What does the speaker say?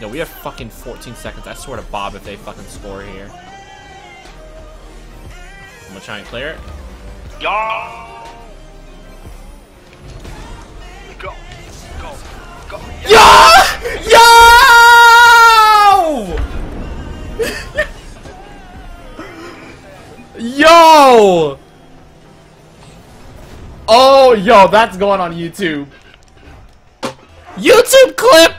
No, we have fucking 14 seconds. I swear to Bob if they fucking score here. I'm gonna try and clear it. Yeah. Go. Go. Go. Yo! Yo! yo! Oh, yo, that's going on YouTube. YouTube clip!